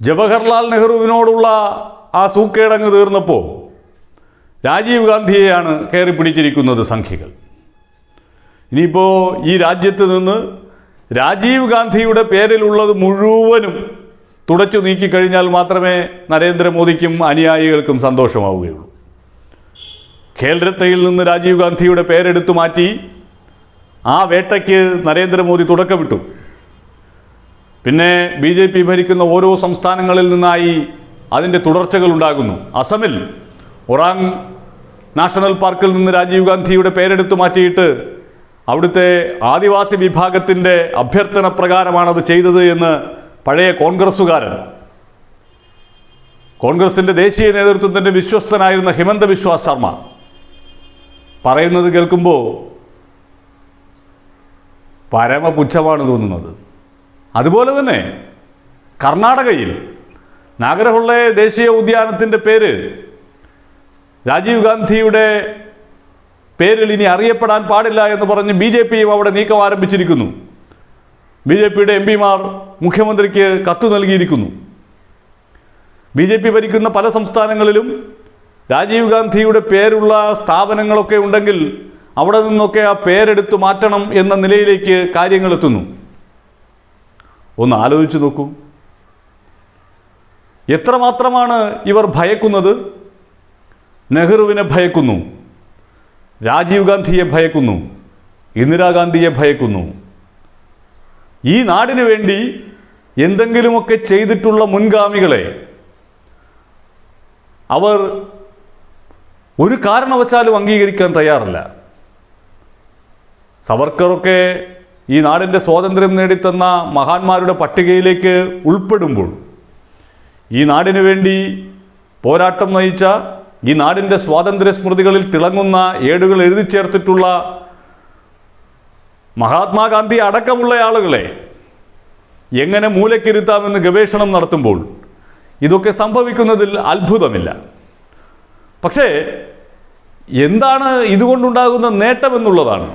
ജവഹർലാൽ നെഹ്റുവിനോടുള്ള ആ സൂക്കേടങ്ങ് തീർന്നപ്പോൾ രാജീവ് ഗാന്ധിയെയാണ് കയറി പിടിച്ചിരിക്കുന്നത് സംഖ്യകൾ. ഇനിയിപ്പോൾ ഈ രാജ്യത്ത് നിന്ന് രാജീവ് ഗാന്ധിയുടെ പേരിലുള്ളത് മുഴുവനും തുടച്ചു നീക്കിക്കഴിഞ്ഞാൽ മാത്രമേ നരേന്ദ്രമോദിക്കും അനുയായികൾക്കും സന്തോഷമാവുകയുള്ളൂ. ഖേൽരത്നയിൽ നിന്ന് രാജീവ് ഗാന്ധിയുടെ പേരെടുത്തു മാറ്റി ആ വേട്ടയ്ക്ക് നരേന്ദ്രമോദി തുടക്കമിട്ടു. പിന്നെ ബി ജെ പി ഭരിക്കുന്ന ഓരോ സംസ്ഥാനങ്ങളിൽ നിന്നായി അതിന്റെ തുടർച്ചകൾ ഉണ്ടാകുന്നു. അസമിൽ ഒറാങ് നാഷണൽ പാർക്കിൽ നിന്ന് രാജീവ് ഗാന്ധിയുടെ പേരെടുത്തു മാറ്റിയിട്ട് അവിടുത്തെ ആദിവാസി വിഭാഗത്തിന്റെ അഭ്യർത്ഥന പ്രകാരമാണത് ചെയ്തത് എന്ന് പഴയ കോൺഗ്രസ്സുകാരൻ കോൺഗ്രസിന്റെ ദേശീയ നേതൃത്വത്തിന്റെ വിശ്വസ്തനായിരുന്ന ഹിമന്ത ബിശ്വ ശർമ്മ പറയുന്നത് കേൾക്കുമ്പോൾ പരമപുച്ഛമാണ് തോന്നുന്നത്. അതുപോലെ തന്നെ കർണാടകയിൽ നാഗരഹുള്ള ദേശീയ ഉദ്യാനത്തിന്റെ പേര് രാജീവ് ഗാന്ധിയുടെ പേരിൽ ഇനി അറിയപ്പെടാൻ പാടില്ല എന്ന് പറഞ്ഞ് ബി ജെ പിയും അവിടെ നീക്കം ആരംഭിച്ചിരിക്കുന്നു. ബി ജെ പിയുടെ എം പിമാർ മുഖ്യമന്ത്രിക്ക് കത്ത് നൽകിയിരിക്കുന്നു. ബി ജെ പി ഭരിക്കുന്ന പല സംസ്ഥാനങ്ങളിലും രാജീവ് ഗാന്ധിയുടെ പേരുള്ള സ്ഥാപനങ്ങളൊക്കെ ഉണ്ടെങ്കിൽ അവിടെ നിന്നൊക്കെ ആ പേരെടുത്ത് മാറ്റണം എന്ന നിലയിലേക്ക് കാര്യങ്ങൾ എത്തുന്നു. ഒന്ന് ആലോചിച്ചു നോക്കൂ. എത്രമാത്രമാണ് ഇവർ ഭയക്കുന്നത്? നെഹ്റുവിനെ ഭയക്കുന്നു രാജീവ് ഗാന്ധിയെ ഭയക്കുന്നു ഇന്ദിരാഗാന്ധിയെ ഭയക്കുന്നു. ഈ നാടിനു വേണ്ടി എന്തെങ്കിലുമൊക്കെ ചെയ്തിട്ടുള്ള മുൻഗാമികളെ അവർ ഒരു കാരണവശാലും അംഗീകരിക്കാൻ തയ്യാറല്ല. സവർക്കറൊക്കെ ഈ നാടിന്റെ സ്വാതന്ത്ര്യം നേടിത്തന്ന മഹാന്മാരുടെ പട്ടികയിലേക്ക് ഉൾപ്പെടുമ്പോൾ ഈ നാടിനു വേണ്ടി പോരാട്ടം നയിച്ച ഈ നാടിന്റെ സ്വാതന്ത്ര്യ സ്മൃതികളിൽ തിളങ്ങുന്ന ഏടുകൾ എഴുതി ചേർത്തിട്ടുള്ള മഹാത്മാഗാന്ധി അടക്കമുള്ള ആളുകളെ എങ്ങനെ മൂലക്കിരുത്താമെന്ന് ഗവേഷണം നടത്തുമ്പോൾ ഇതൊക്കെ സംഭവിക്കുന്നതിൽ അത്ഭുതമില്ല. പക്ഷേ എന്താണ് ഇതുകൊണ്ടുണ്ടാകുന്ന നേട്ടമെന്നുള്ളതാണ്.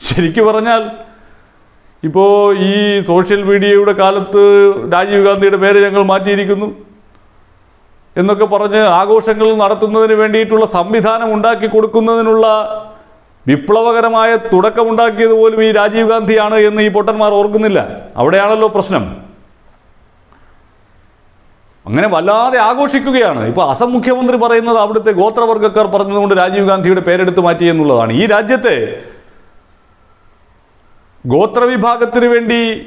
ശരിക്കു പറഞ്ഞാൽ ഇപ്പോൾ ഈ സോഷ്യൽ മീഡിയയുടെ കാലത്ത് രാജീവ് ഗാന്ധിയുടെ പേര് ഞങ്ങൾ മാറ്റിയിരിക്കുന്നു എന്നൊക്കെ പറഞ്ഞ് ആഘോഷങ്ങൾ നടത്തുന്നതിന് വേണ്ടിയിട്ടുള്ള സംവിധാനം ഉണ്ടാക്കി കൊടുക്കുന്നതിനുള്ള വിപ്ലവകരമായ തുടക്കമുണ്ടാക്കിയത് പോലും ഈ രാജീവ് ഗാന്ധിയാണ് എന്ന് ഈ പൊട്ടന്മാർ ഓർക്കുന്നില്ല. അവിടെയാണല്ലോ പ്രശ്നം. അങ്ങനെ വല്ലാതെ ആഘോഷിക്കുകയാണ്. ഇപ്പോൾ അസം മുഖ്യമന്ത്രി പറയുന്നത് അവിടുത്തെ ഗോത്രവർഗക്കാർ പറഞ്ഞതുകൊണ്ട് രാജീവ് ഗാന്ധിയുടെ പേരെടുത്ത് മാറ്റി എന്നുള്ളതാണ്. ഈ രാജ്യത്തെ ഗോത്രവിഭാഗത്തിന് വേണ്ടി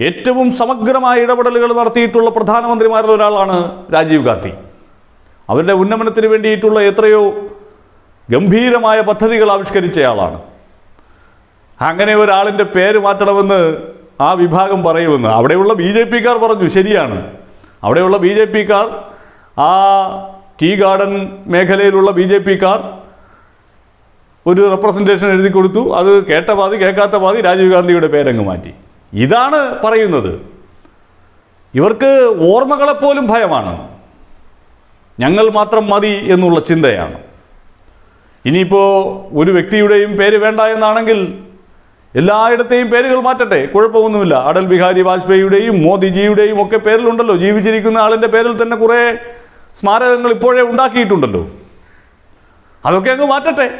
ഏറ്റവും സമഗ്രമായ ഇടപെടലുകൾ നടത്തിയിട്ടുള്ള പ്രധാനമന്ത്രിമാരിൽ ഒരാളാണ് രാജീവ് ഗാന്ധി. അവരുടെ ഉന്നമനത്തിന് വേണ്ടിയിട്ടുള്ള എത്രയോ ഗംഭീരമായ പദ്ധതികൾ ആവിഷ്കരിച്ചയാളാണ് അങ്ങനെ ഒരാളിന്റെ പേര് മാറ്റണമെന്ന് ആ വിഭാഗം പറയുമെന്ന്. അവിടെയുള്ള ബി ജെ പിക്കാർ പറഞ്ഞു ശരിയാണ്. അവിടെയുള്ള ബി ജെ പിക്കാർ ആ ടീ ഗാർഡൻ മേഖലയിലുള്ള ബി ജെ പിക്കാർ ഒരു റെപ്രസെന്റേഷൻ എഴുതി കൊടുത്തു. അത് കേട്ട പാതി കേൾക്കാത്ത പാതി രാജീവ് ഗാന്ധിയുടെ പേരങ്ങ് മാറ്റി. ഇതാണ് പറയുന്നത്. ഇവർക്ക് ഓർമ്മകളെപ്പോലും ഭയമാണ്. ഞങ്ങൾ മാത്രം മതി എന്നുള്ള ചിന്തയാണ്. ഇനിയിപ്പോൾ ഒരു വ്യക്തിയുടെയും പേര് വേണ്ട എന്നാണെങ്കിൽ എല്ലായിടത്തെയും പേരുകൾ മാറ്റട്ടെ. കുഴപ്പമൊന്നുമില്ല. അടൽ ബിഹാരി വാജ്പേയിയുടെയും മോദിജിയുടെയും ഒക്കെ പേരിലുണ്ടല്ലോ. ജീവിച്ചിരിക്കുന്ന ആളിന്റെ പേരിൽ തന്നെ കുറേ സ്മാരകങ്ങൾ ഇപ്പോഴേ ഉണ്ടാക്കിയിട്ടുണ്ടല്ലോ. അതൊക്കെ അങ്ങ് മാറ്റട്ടെ.